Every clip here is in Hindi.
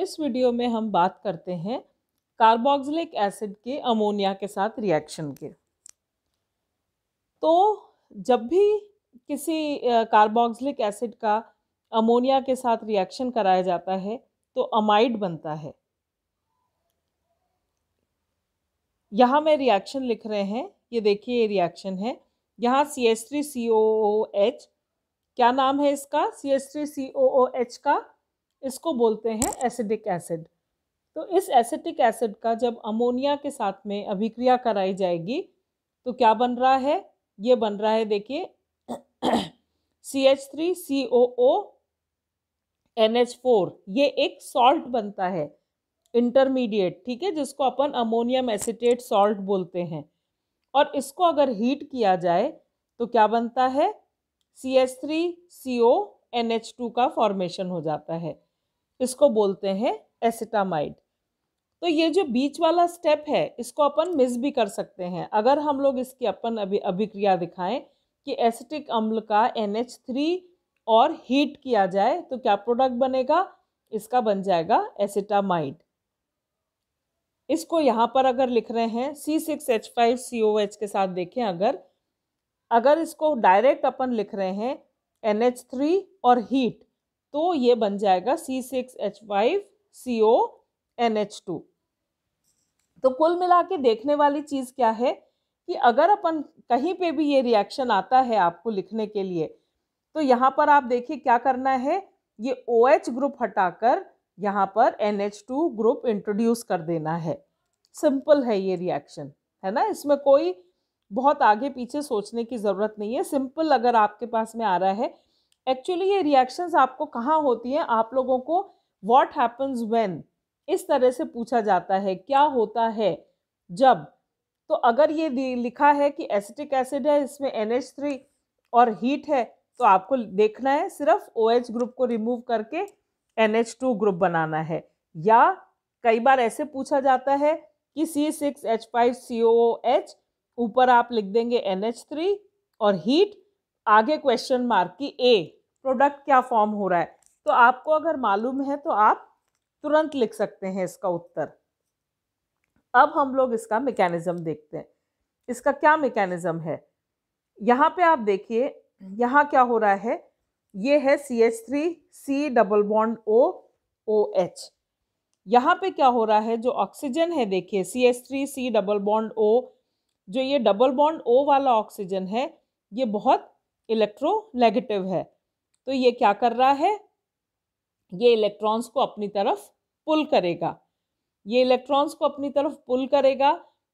इस वीडियो में हम बात करते हैं कार्बोक्सिलिक एसिड के अमोनिया के साथ रिएक्शन के। तो जब भी किसी कार्बोक्सिलिक एसिड का अमोनिया के साथ रिएक्शन कराया जाता है तो अमाइड बनता है। यहाँ में रिएक्शन लिख रहे हैं, ये देखिए ये रिएक्शन है। यहाँ C H three C O H क्या नाम है इसका? C H three C O H का? इसको बोलते हैं एसिडिक एसिड। तो इस एसिटिक एसिड का जब अमोनिया के साथ में अभिक्रिया कराई जाएगी तो क्या बन रहा है? ये बन रहा है देखिए C H three C O O N H four ये एक सॉल्ट बनता है इंटरमीडिएट ठीक है, जिसको अपन अमोनियम एसिटेट सॉल्ट बोलते हैं। और इसको अगर हीट किया जाए तो क्या बनता है? C H three C O N H two का फॉर्मेशन हो जाता है। इसको बोलते हैं एसिटामाइड तो ये जो बीच वाला स्टेप है, इसको अपन मिस भी कर सकते हैं। अगर हम लोग इसकी अपन अभी, अभिक्रिया दिखाएँ कि एसिटिक अम्ल का एनएच थ्री और हीट किया जाए तो क्या प्रोडक्ट बनेगा? इसका बन जाएगा एसिटामाइड इसको यहाँ पर अगर लिख रहे हैं C six H five C O H के साथ देखें अगर। अगर इसको डायरेक्ट अपन लिख रहे हैं एन एच थ्री और हीट तो ये बन जाएगा C six H five C O N H two तो कुल मिला के देखने वाली चीज़ क्या है कि अगर अपन कहीं पे भी ये रिएक्शन आता है आपको लिखने के लिए तो यहाँ पर आप देखिए क्या करना है, ये ओ OH ग्रुप हटाकर यहाँ पर N H two group introduce कर देना है। सिंपल है ये रिएक्शन है ना? इसमें कोई बहुत आगे पीछे सोचने की ज़रूरत नहीं है। सिंपल अगर आपके पास में आ रहा है एक्चुअली ये रिएक्शंस आपको कहाँ होती हैं? आप लोगों को व्हाट हैपन्स व्हेन इस तरह से पूछा जाता है, क्या होता है? जब तो अगर ये लिखा है कि एसिटिक एसिड है, इसमें एन थ्री और हीट है तो आपको देखना है सिर्फ़ ओ OH ग्रुप को रिमूव करके एन टू ग्रुप बनाना है। या कई बार ऐसे पूछा जाता है कि C6H5COOH ऊपर आप लिख देंगे एन थ्री और हीट आगे क्वेश्चन मार्क की ए प्रोडक्ट क्या फॉर्म हो रहा है? तो आपको अगर मालूम है तो आप तुरंत लिख सकते हैं इसका उत्तर। अब हम लोग इसका मैकेनिज्म देखते हैं। इसका क्या मैकेनिज्म है? यहाँ पे आप देखिए, यहाँ क्या हो रहा है? ये है C H three C double bond O O H यहाँ पे क्या हो रहा है? जो ऑक्सीजन है, देखिए C H three C double bond O जो ये डबल बॉन्ड ओ वाला ऑक्सीजन है, ये बहुत इलेक्ट्रोनेगेटिव है। तो ये क्या कर रहा है? ये इलेक्ट्रॉन्स को अपनी तरफ़ पुल करेगा। ये इलेक्ट्रॉन्स को अपनी तरफ़ पुल करेगा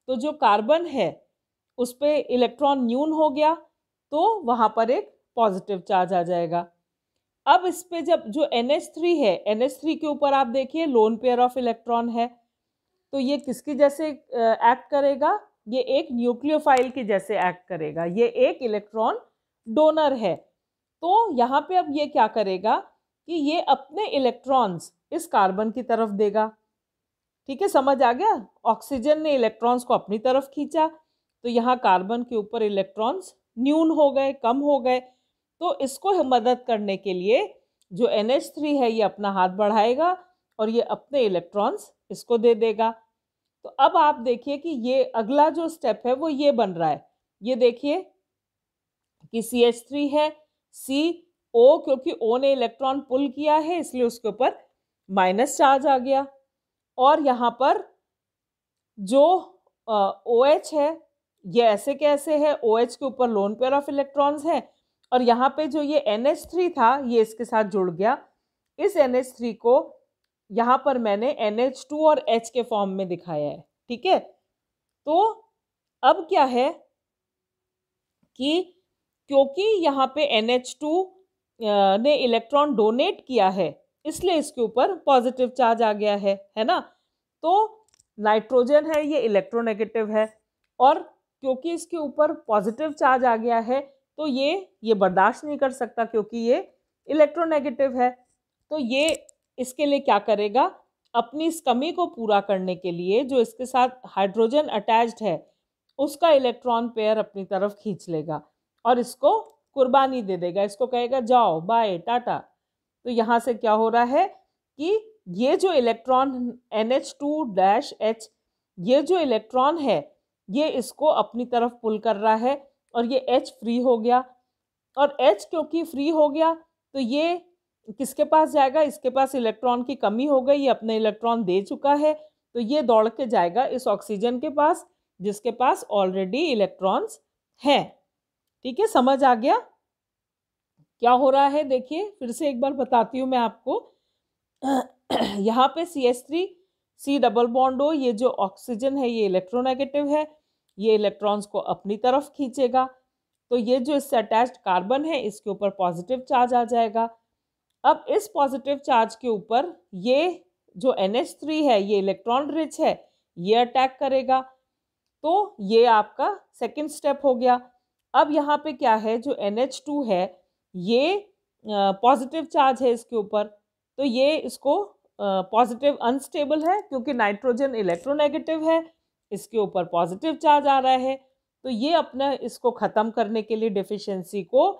तो जो कार्बन है, उस पर इलेक्ट्रॉन न्यून हो गया तो वहाँ पर एक पॉजिटिव चार्ज आ जाएगा। अब इस पर जब, जो NH3 है NH3 के ऊपर आप देखिए लोन पेयर ऑफ़ इलेक्ट्रॉन है। तो ये किसकी जैसे एक्ट करेगा? ये एक न्यूक्लियोफाइल के जैसे एक्ट करेगा। ये एक इलेक्ट्रॉन डोनर है। तो यहाँ पे अब ये क्या करेगा कि ये अपने इलेक्ट्रॉन्स इस कार्बन की तरफ़ देगा। ठीक है, समझ आ गया? ऑक्सीजन ने इलेक्ट्रॉन्स को अपनी तरफ़ खींचा तो यहाँ कार्बन के ऊपर इलेक्ट्रॉन्स न्यून हो गए, कम हो गए। तो इसको मदद करने के लिए जो NH3 है, ये अपना हाथ बढ़ाएगा और ये अपने इलेक्ट्रॉन्स इसको दे देगा। तो अब आप देखिए कि ये अगला जो स्टेप है, वो ये बन रहा है। ये देखिए कि सी एच थ्री है सी, ओ, क्योंकि ओ ने इलेक्ट्रॉन पुल किया है, इसलिए उसके ऊपर माइनस चार्ज आ गया। और यहाँ पर जो ओ एच है, ये ऐसे कैसे है? ओ एच के ऊपर लोन पेयर ऑफ़ इलेक्ट्रॉन्स है। और यहाँ पे जो ये एन एच थ्री था, ये इसके साथ जुड़ गया। इस एन एच थ्री को यहाँ पर मैंने एन एच टू और एच के फॉर्म में दिखाया है, ठीक है? तो अब क्या है कि क्योंकि यहाँ पे एन एच टू ने इलेक्ट्रॉन डोनेट किया है, इसलिए इसके ऊपर पॉजिटिव चार्ज आ गया है है ना? तो नाइट्रोजन है, ये इलेक्ट्रोनेगेटिव है, और क्योंकि इसके ऊपर पॉजिटिव चार्ज आ गया है तो ये ये बर्दाश्त नहीं कर सकता क्योंकि ये इलेक्ट्रोनेगेटिव है। तो ये इसके लिए क्या करेगा? अपनी इस कमी को पूरा करने के लिए जो इसके साथ हाइड्रोजन अटैच्ड है, उसका इलेक्ट्रॉन पेयर अपनी तरफ़ खींच लेगा। और इसको कुर्बानी दे देगा। इसको कहेगा, जाओ, बाय, टाटा। तो यहाँ से क्या हो रहा है कि ये जो electron N H two dash H ये जो इलेक्ट्रॉन है, ये इसको अपनी तरफ़ पुल कर रहा है और ये एच फ्री हो गया। और एच क्योंकि फ्री हो गया तो ये किसके पास जाएगा? इसके पास इलेक्ट्रॉन की कमी हो गई, ये अपने इलेक्ट्रॉन दे चुका है तो ये दौड़ के जाएगा इस ऑक्सीजन के पास, जिसके पास ऑलरेडी इलेक्ट्रॉन्स हैं। ठीक है, समझ आ गया। क्या हो रहा है? देखिए, फिर से एक बार बताती हूँ मैं आपको। यहाँ पे C S three C double bond हो, ये जो ऑक्सीजन है, ये इलेक्ट्रोनेगेटिव है, ये इलेक्ट्रॉन्स को अपनी तरफ़ खींचेगा। तो ये जो इससे अटैच्ड कार्बन है, इसके ऊपर पॉजिटिव चार्ज आ जाएगा। अब इस पॉजिटिव चार्ज के ऊपर ये जो NH3 है, ये इलेक्ट्रॉन रिच है, ये अटैक करेगा। तो ये आपका सेकंड स्टेप हो गया। अब यहाँ पे क्या है? जो NH2 है, ये पॉजिटिव चार्ज है इसके ऊपर। तो ये इसको पॉजिटिव अनस्टेबल है क्योंकि नाइट्रोजन इलेक्ट्रोनेगेटिव है, इसके ऊपर पॉजिटिव चार्ज आ रहा है। तो ये अपना इसको ख़त्म करने के लिए डिफिशियंसी को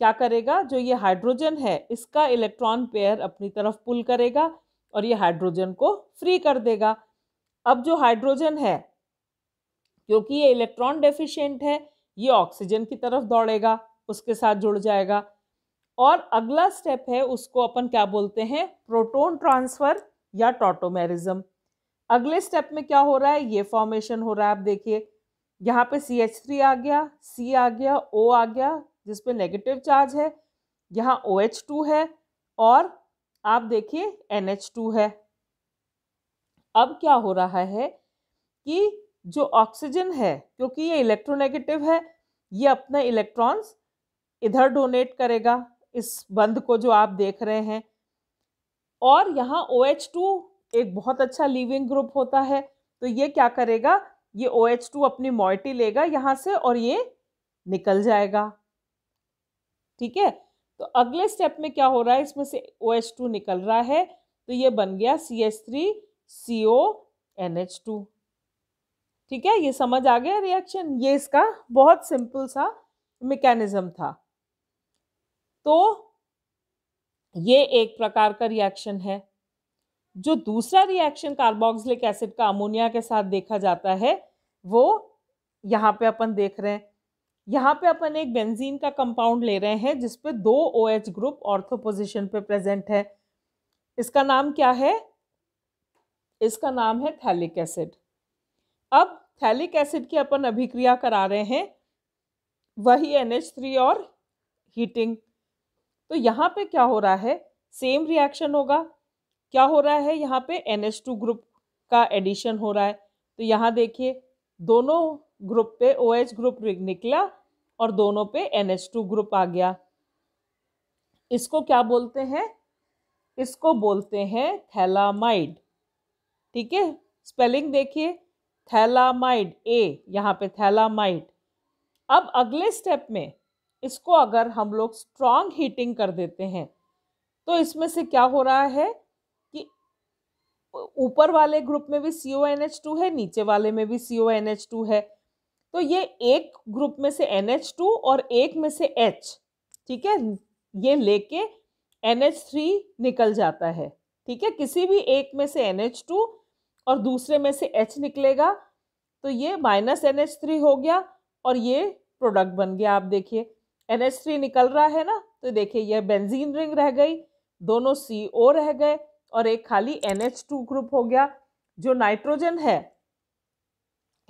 क्या करेगा? जो ये हाइड्रोजन है, इसका इलेक्ट्रॉन पेयर अपनी तरफ़ पुल करेगा और ये हाइड्रोजन को फ्री कर देगा। अब जो हाइड्रोजन है, क्योंकि ये इलेक्ट्रॉन डेफिशिएंट है ये ऑक्सीजन की तरफ़ दौड़ेगा, उसके साथ जुड़ जाएगा। और अगला स्टेप है, उसको अपन क्या बोलते हैं? प्रोटोन ट्रांसफ़र या टॉटोमेरिज्म। अगले स्टेप में क्या हो रहा है? ये फॉर्मेशन हो रहा है, आप देखिए। यहाँ पे सी एच थ्री आ गया सी आ गया ओ आ गया जिसपे नेगेटिव चार्ज है। यहाँ ओ एच टू है और आप देखिए एन एच टू है। अब क्या हो रहा है कि जो ऑक्सीजन है, क्योंकि ये इलेक्ट्रोनेगेटिव है, ये अपना इलेक्ट्रॉन्स इधर डोनेट करेगा इस बंद को जो आप देख रहे हैं। और यहाँ ओ एच टू एक बहुत अच्छा लिविंग ग्रुप होता है तो ये क्या करेगा? ये ओ एच टू अपनी मॉइटी लेगा यहाँ से और ये निकल जाएगा। ठीक है? तो अगले स्टेप में क्या हो रहा है? इसमें से ओ एच टू निकल रहा है तो ये बन गया C H three C O N H two ठीक है, ये समझ आ गया रिएक्शन ये इसका बहुत सिंपल सा मैकेनिज्म था। तो ये एक प्रकार का रिएक्शन है, जो दूसरा रिएक्शन कार्बोक्सिलिक एसिड का अमोनिया के साथ देखा जाता है, वो यहाँ पे अपन देख रहे हैं। यहाँ पे अपन एक बेंजीन का कंपाउंड ले रहे हैं जिसपे दो O OH group ortho position पे प्रेजेंट है। इसका नाम क्या है? इसका नाम है थैलिक एसिड अब थैलिक एसिड की अपन अभिक्रिया करा रहे हैं, वही एन एच थ्री और हीटिंग। तो यहाँ पे क्या हो रहा है? सेम रिएक्शन होगा। क्या हो रहा है? यहाँ पे एन एच टू ग्रुप का एडिशन हो रहा है। तो यहाँ देखिए, दोनों ग्रुप पे ओ OH ग्रुप निकला और दोनों पे एन एच टू ग्रुप आ गया। इसको क्या बोलते हैं? इसको बोलते हैं थैलामाइड। ठीक है? स्पेलिंग देखिए। थैलामाइड, ए, यहाँ पे थैलामाइड। अब अगले स्टेप में इसको अगर हम लोग स्ट्रॉन्ग हीटिंग कर देते हैं तो इसमें से क्या हो रहा है कि ऊपर वाले ग्रुप में भी C O N H two है, नीचे वाले में भी C O N H two है। तो ये एक ग्रुप में से एन एच टू और एक में से एच ठीक है? ये लेके एन एच थ्री निकल जाता है, ठीक है? किसी भी एक में से एन एच टू और दूसरे में से एच निकलेगा तो ये माइनस एन एच थ्री हो गया और ये प्रोडक्ट बन गया। आप देखिए एन एच थ्री निकल रहा है ना तो देखिए ये बेंजीन रिंग रह गई, दोनों सी ओ रह गए और एक खाली एन एच टू ग्रुप हो गया, जो नाइट्रोजन है।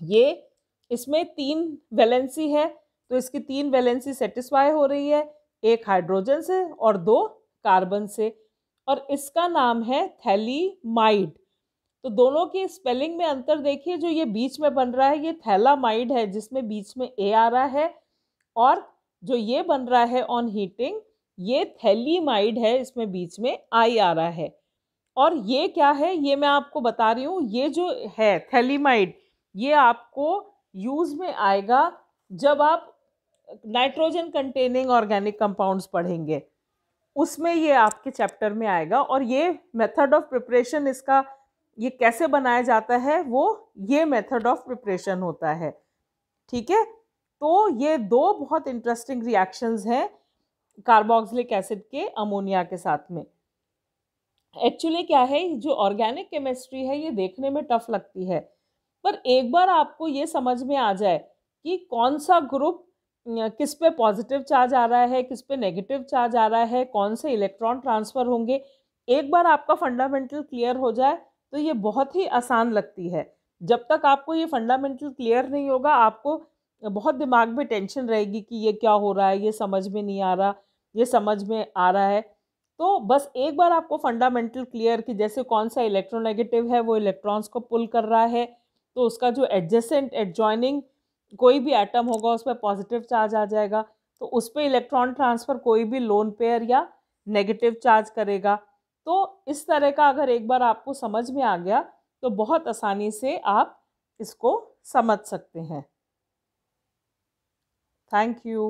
ये इसमें तीन वैलेंसी है तो इसकी तीन वैलेंसी सेटिस्फाई हो रही है, एक हाइड्रोजन से और दो कार्बन से। और इसका नाम है थैलीमाइड तो दोनों की स्पेलिंग में अंतर देखिए, जो ये बीच में बन रहा है, ये थैलामाइड है, जिसमें बीच में ए आ रहा है, और जो ये बन रहा है ऑन हीटिंग ये थैलीमाइड है, इसमें बीच में आई आ रहा है। और ये क्या है, ये मैं आपको बता रही हूँ, ये जो है थैलीमाइड, ये आपको यूज़ में आएगा जब आप नाइट्रोजन कंटेनिंग ऑर्गेनिक कंपाउंड्स पढ़ेंगे। उसमें ये आपके चैप्टर में आएगा, और ये मेथड ऑफ़ प्रिपरेशन इसका ये कैसे बनाया जाता है, वो ये मेथड ऑफ़ प्रिपरेशन होता है। ठीक है? तो ये दो बहुत इंटरेस्टिंग रिएक्शंस हैं कार्बोक्सिलिक एसिड के अमोनिया के साथ में। एक्चुअली क्या है, जो ऑर्गेनिक केमिस्ट्री है, ये देखने में टफ लगती है। पर एक बार आपको ये समझ में आ जाए कि कौन सा ग्रुप किस पे पॉजिटिव चार्ज आ रहा है, किस पे नेगेटिव चार्ज आ रहा है, कौन से इलेक्ट्रॉन ट्रांसफ़र होंगे, एक बार आपका फंडामेंटल क्लियर हो जाए तो ये बहुत ही आसान लगती है। जब तक आपको ये फंडामेंटल क्लियर नहीं होगा, आपको बहुत दिमाग में टेंशन रहेगी कि ये क्या हो रहा है, ये समझ में नहीं आ रहा, ये समझ में आ रहा है। तो बस एक बार आपको फंडामेंटल क्लियर कि जैसे कौन सा इलेक्ट्रोनेगेटिव है, वो इलेक्ट्रॉन्स को पुल कर रहा है तो उसका जो एडजेसेंट, एडजॉइनिंग कोई भी एटम होगा, उस पर पॉजिटिव चार्ज आ जाएगा तो उस पर इलेक्ट्रॉन ट्रांसफ़र कोई भी लोन पेयर या नेगेटिव चार्ज करेगा। तो इस तरह का अगर एक बार आपको समझ में आ गया तो बहुत आसानी से आप इसको समझ सकते हैं। Thank you.